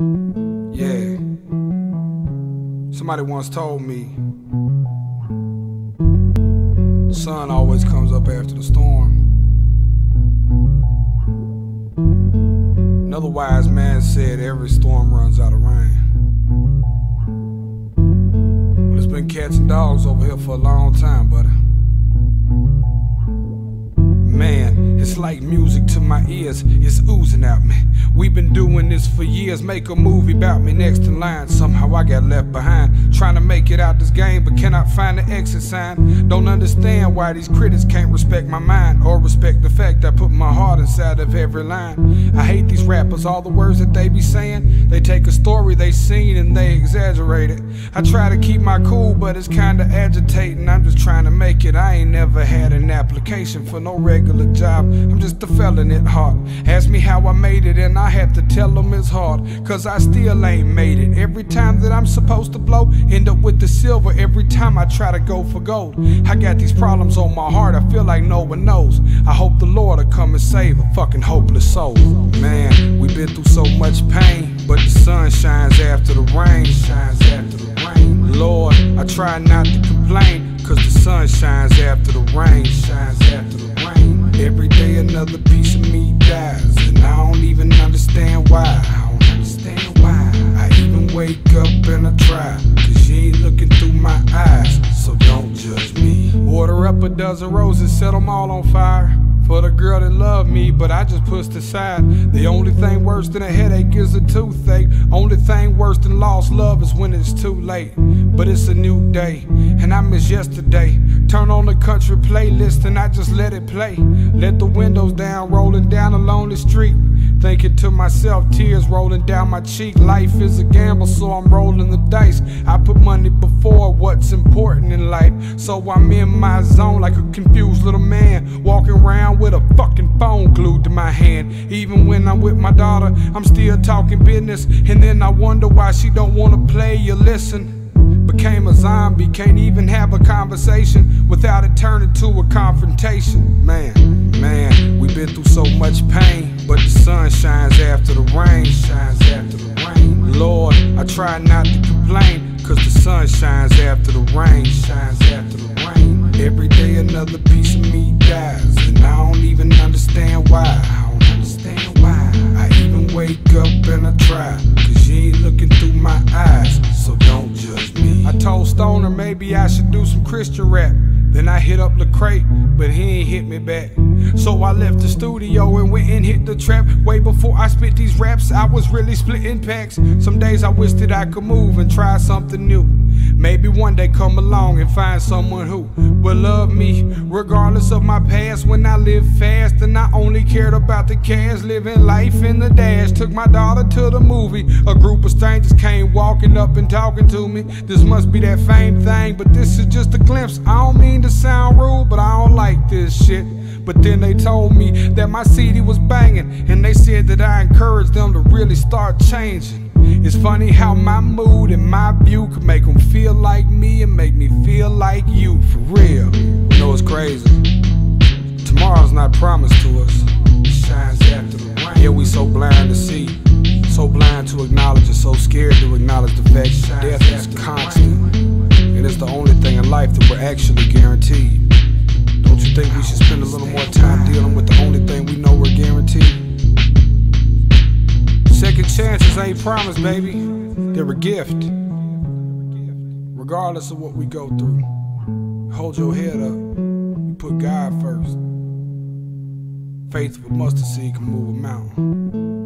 Yeah. Somebody once told me the sun always comes up after the storm. Another wise man said every storm runs out of rain. But it's been cats and dogs over here for a long time, buddy. Like music to my ears, it's oozing out me. We've been doing this for years, make a movie about me next in line. Somehow I got left behind, trying to make it out this game, but cannot find the exit sign. Don't understand why these critics can't respect my mind or respect the fact I put my heart inside of every line. I hate these rappers, all the words that they be saying. They take a story they seen and they exaggerate it. I try to keep my cool, but it's kinda agitating. I'm just trying to make it. I ain't never had an application for no regular regular job. I'm just a felon at heart. Ask me how I made it, and I have to tell them it's hard. Cause I still ain't made it. Every time that I'm supposed to blow, end up with the silver. Every time I try to go for gold. I got these problems on my heart, I feel like no one knows. I hope the Lord will come and save a fucking hopeless soul. Man, we've been through so much pain, but the sun shines after the rain. Shines after the rain. Lord, I try not to complain, cause the sun shines after the rain. Shines after the rain. Every day another piece of me dies, and I don't even understand why. I don't understand why. I even wake up and I try, cause you ain't looking through my eyes, so don't judge me. Order up a dozen roses, set them all on fire. For the girl that loved me, but I just pushed aside. The only thing worse than a headache is a toothache. Only thing worse than lost love is when it's too late. But it's a new day, and I miss yesterday. Turn on the country playlist and I just let it play. Let the windows down, rolling down a lonely street. Thinking to myself, tears rolling down my cheek. Life is a gamble, so I'm rolling the dice. I put money before what's important in life. So I'm in my zone like a confused little man. Walking around with a fucking phone glued to my hand. Even when I'm with my daughter, I'm still talking business. And then I wonder why she don't wanna play or listen. Became a zombie, can't even have a conversation without it turning to a confrontation. Man, man, we've been through so much pain, but the sun shines after the rain. Shines after the rain. Lord, I try not to complain, cause the sun shines after the rain. Shines after I try, cause you ain't looking through my eyes, so don't judge me. I told Stoner maybe I should do some Christian rap. Then I hit up Lecrae, but he ain't hit me back. So I left the studio and went and hit the trap. Way before I spit these raps, I was really splitting packs. Some days I wish that I could move and try something new. Maybe one day come along and find someone who will love me regardless of my past. When I lived fast and I only cared about the cash, living life in the dash. Took my daughter to the movie. A group of strangers came walking up and talking to me. This must be that fame thing, but this is just a glimpse. I don't mean to sound rude, but I don't like this shit. But then they told me that my CD was banging, and they said that I encouraged them to really start changing. It's funny how my mood and my view can make them feel like me and make me feel like you, for real. You know it's crazy. Tomorrow's not promised to us. It shines after the rain. Yeah, we so blind to see, so blind to acknowledge, and so scared to acknowledge the fact that death is constant. And it's the only thing in life that we're actually guaranteed. Don't you think we should spend a little more time dealing with the ain't promised, baby. They're a gift. Regardless of what we go through, hold your head up. You put God first. Faith with mustard seed can move a mountain.